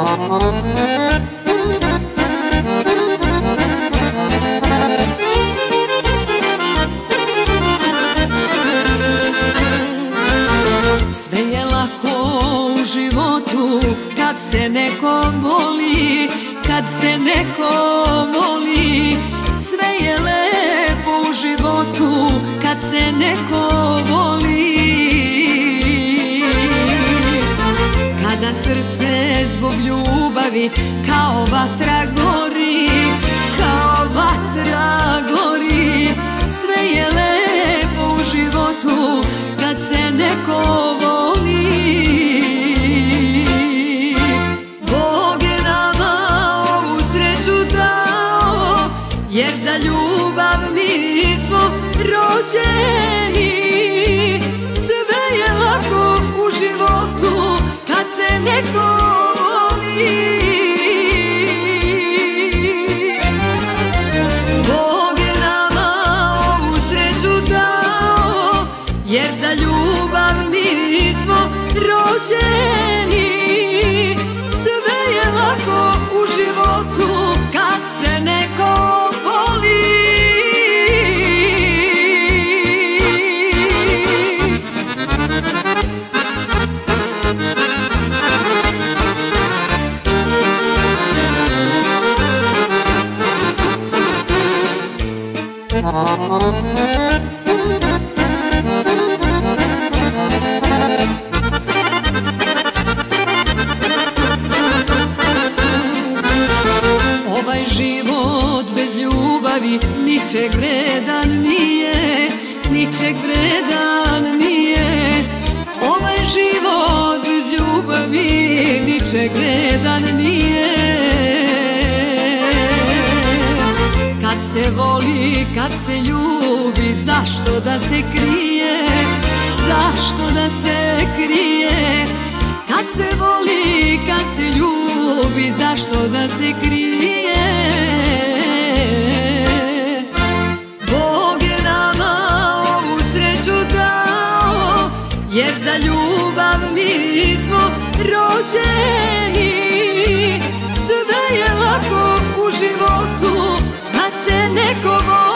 Sve je lako u životu kad se neko voli, kad se neko voli. Sve je lepo u životu kad se neko voli. Kada srce kao vatra gori Kao vatra gori. Sve je lepo u životu kad se neko voli. Bog je nama ovu sreću dao Jer za ljubav mi smo rođeni. Sve je u životu kad se neko voli Jer za ljubav mi smo rođeni. Sve je lako u životu kad se neko voli. Ovaj ljubavi ničeg vredan nije, ničeg vredan nije. Ovaj život bez ljubavi ničeg vredan nije. Kad se voli, kad se ljubi, zašto da se krije, zašto da se krije? Kad se voli, kad se ljubi, zašto da se krije? Jer za ljubav mi smo rođeni. Sve je lako u životu, kad se neko voli.